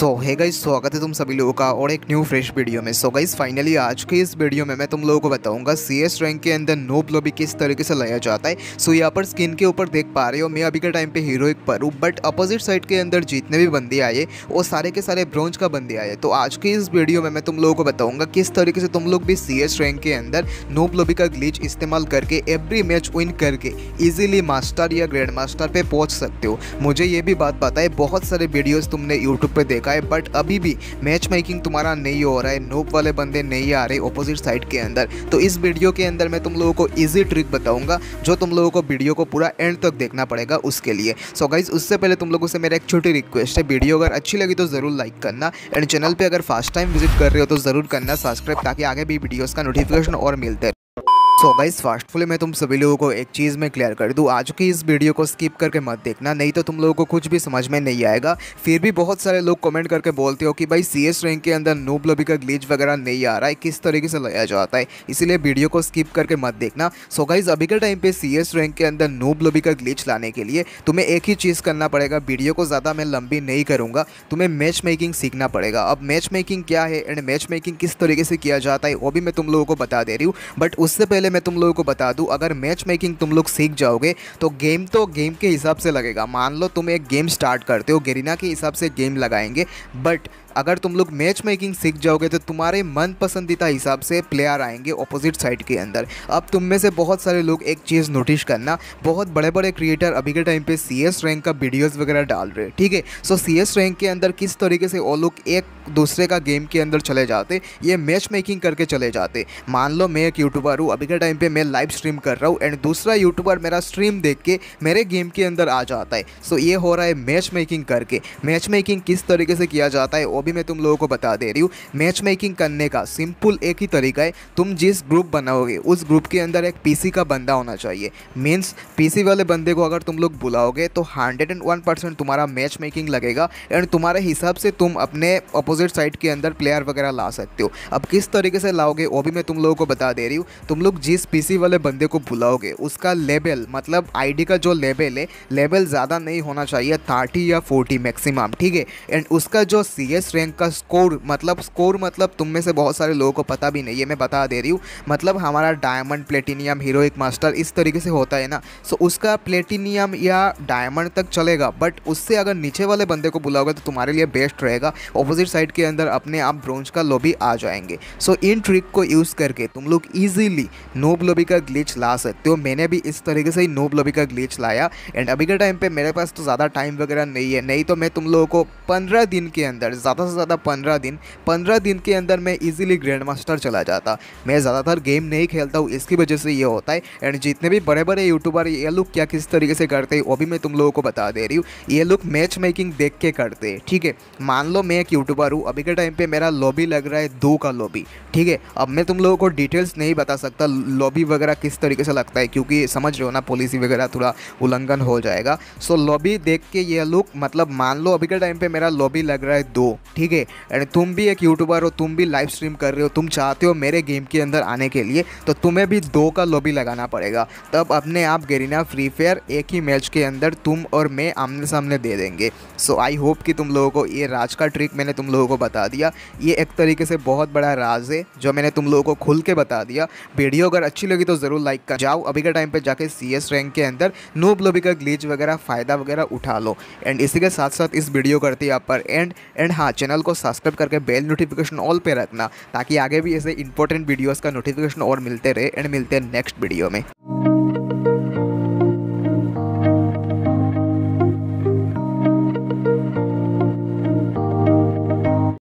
सो है गाइस स्वागत है तुम सभी लोगों का और एक न्यू फ्रेश वीडियो में। सो गाइस फाइनली आज के इस वीडियो में मैं तुम लोगों को बताऊँगा सी एस रैंक के अंदर नो लॉबी किस तरीके से लाया जाता है। सो यहाँ पर स्किन के ऊपर देख पा रहे हो, मैं अभी के टाइम पे हीरोइक पर हूँ बट अपोजिट साइड के अंदर जितने भी बंदे आए वो सारे के सारे ब्रॉन्ज का बंदे आए तो आज के इस वीडियो में मैं तुम लोगों को बताऊँगा किस तरीके से तुम लोग भी सी एस रैंक के अंदर नो लॉबी का ग्लीच इस्तेमाल करके एवरी मैच विन करके ईजिली मास्टर या ग्रैंड मास्टर पर पहुँच सकते हो। मुझे ये भी बात पता है, बहुत सारे वीडियोज़ तुमने यूट्यूब पर देखा है बट अभी भी मैच मेकिंग तुम्हारा नहीं हो रहा है। नोप वाले बंदे नहीं आ रहे ऑपोजिट साइड के अंदर। तो इस वीडियो के अंदर मैं तुम लोगों को ईजी ट्रिक बताऊँगा, जो तुम लोगों को वीडियो को पूरा एंड तक देखना पड़ेगा उसके लिए। सो so गाइज़ उससे पहले तुम लोगों से मेरा एक छोटी रिक्वेस्ट है। वीडियो अगर अच्छी लगी तो ज़रूर लाइक करना। एंड चैनल पर अगर फ़र्स्ट टाइम विज़िट कर रहे हो तो ज़रूर करना सब्सक्राइब ताकि आगे भी वीडियोज़ का नोटिफिकेशन और मिलते सो गाइस फास्टफुली मैं तुम सभी लोगों को एक चीज़ में क्लियर कर दूँ। आज की इस वीडियो को स्किप करके मत देखना, नहीं तो तुम लोगों को कुछ भी समझ में नहीं आएगा। फिर भी बहुत सारे लोग कमेंट करके बोलते हो कि भाई सी एस रैंक के अंदर नूब लबी का ग्लीच वगैरह नहीं आ रहा है, किस तरीके से लाया जाता है? इसीलिए वीडियो को स्किप करके मत देखना। सो गाइज़ अभी के टाइम पे सी एस रैंक के अंदर नूब लबी का ग्लीच लाने के लिए तुम्हें एक ही चीज़ करना पड़ेगा। वीडियो को ज़्यादा मैं लंबी नहीं करूँगा, तुम्हें मैच मेकिंग सीखना पड़ेगा। अब मैच मेकिंग क्या है एंड मैच मेकिंग किस तरीके से किया जाता है, वो भी मैं तुम लोगों को बता दे रही हूँ। बट उससे पहले मैं तुम लोगों को बता बता दूँ, अगर मैच मेकिंग तुम लोग सीख जाओगे तो गेम तो गेम के हिसाब से लगेगा। मान लो तुम एक गेम स्टार्ट करते हो गेरिना के हिसाब से गेम लगाएँगे बट अगर तुम लोग मैच मेकिंग सीख जाओगे तो तुम्हारे मन पसंदीदा हिसाब से प्लेयर आएँगे ऑपोजिट साइड के अंदर। अब तुम में से बहुत सारे लोग एक चीज़ नोटिस करना, बहुत बड़े बड़े क्रिएटर अभी के टाइम पे सी एस रैंक का वीडियोस वगैरह डाल रहे हैं, ठीक है? सो सी एस रैंक के अंदर किस तरीके से वो लोग एक दूसरे का गेम के अंदर चले जाते, ये मैच मेकिंग करके चले जाते। मान लो मैं एक यूट्यूबर हूँ, अभी के टाइम पे मैं लाइव स्ट्रीम कर रहा हूँ एंड दूसरा यूट्यूबर मेरा स्ट्रीम देख के मेरे गेम के अंदर आ जाता है। सो ये हो रहा है मैच मेकिंग करके। मैच मेकिंग किस तरीके से किया जाता है, वो भी मैं तुम लोगों को बता दे रही हूँ। मैच मेकिंग करने का सिंपल एक ही तरीका है। तुम जिस ग्रुप बनाओगे, उस ग्रुप के अंदर एक पीसी का बंदा होना चाहिए। मीन्स पीसी वाले बंदे को अगर तुम लोग बुलाओगे तो हंड्रेड तुम्हारा मैच मेकिंग लगेगा एंड तुम्हारे हिसाब से तुम अपने अपोजिट साइड के अंदर प्लेयर वगैरह ला सकते हो। अब किस तरीके से लाओगे, वो भी मैं तुम लोगों को बता दे रही हूँ। तुम लोग जिस पीसी वाले बंदे को बुलाओगे, उसका लेवल मतलब आईडी का जो लेवल है लेवल ज़्यादा नहीं होना चाहिए थर्टी या फोर्टी मैक्सिमम ठीक है? एंड उसका जो सी एस रैंक का स्कोर मतलब स्कोर मतलब तुम में से बहुत सारे लोगों को पता भी नहीं है, मैं बता दे रही हूँ। मतलब हमारा डायमंड प्लेटिनियम हीरोइक मास्टर इस तरीके से होता है ना। सो उसका प्लेटिनियम या डायमंड तक चलेगा बट उससे अगर नीचे वाले बंदे को बुलाओगे तो तुम्हारे लिए बेस्ट रहेगा। ऑपोजिट साइड के अंदर अपने आप ब्रोंज का लॉबी आ जाएँगे। सो इन ट्रिक को यूज़ करके तुम लोग ईजिली नोब लॉबी का ग्लिच ला सकते हो। मैंने भी इस तरीके से ही नोब लॉबी का ग्लिच लाया। एंड अभी के टाइम पे मेरे पास तो ज़्यादा टाइम वगैरह नहीं है। नहीं तो मैं तुम लोगों को पंद्रह दिन के अंदर, ज़्यादा से ज़्यादा पंद्रह दिन पंद्रह दिन के अंदर मैं इजीली ग्रैंड मास्टर चला जाता। मैं ज़्यादातर गेम नहीं खेलता हूँ, इसकी वजह से ये होता है। एंड जितने भी बड़े बड़े यूट्यूबर ये लोग क्या किस तरीके से करते हैं, वो भी मैं तुम लोगों को बता दे रही हूँ। ये लोग मैच मेकिंग देख के करते हैं, ठीक है? मान लो मैं एक यूट्यूबर हूँ, अभी के टाइम पर मेरा लॉबी लग रहा है दो का लॉबी ठीक है? अब मैं तुम लोगों को डिटेल्स नहीं बता सकता लॉबी वगैरह किस तरीके से लगता है? क्योंकि समझ रहे हो ना पॉलिसी वगैरह थोड़ा उल्लंघन हो जाएगा। सो लॉबी देख के ये लुक मतलब मान लो अभी के टाइम पे मेरा लॉबी लग रहा है दो, ठीक है? एंड तुम भी एक यूट्यूबर हो, तुम भी लाइव स्ट्रीम कर रहे हो, तुम चाहते हो मेरे गेम के अंदर आने के लिए तो तुम्हें भी दो का लॉबी लगाना पड़ेगा। तब अपने आप गेरिना फ्री फायर एक ही मैच के अंदर तुम और मैं आमने सामने दे देंगे। सो आई होप कि तुम लोगों को ये राज का ट्रिक मैंने तुम लोगों को बता दिया। ये एक तरीके से बहुत बड़ा राज है, जो मैंने तुम लोगों को खुल के बता दिया। वीडियो अगर अच्छी लगी तो ज़रूर लाइक कर। जाओ, अभी के टाइम पे जाके सी एस रैंक के अंदर नूब ब्लोबी का ग्लीच वगैरह, फ़ायदा वगैरह उठा लो। एंड इसी के साथ साथ इस वीडियो करती यहाँ पर। एंड एंड हाँ चैनल को सब्सक्राइब करके बेल नोटिफिकेशन ऑल पे रखना, ताकि आगे भी ऐसे इंपॉर्टेंट वीडियोज़ का नोटिफिकेशन और मिलते रहे। एंड मिलते हैं नेक्स्ट वीडियो में।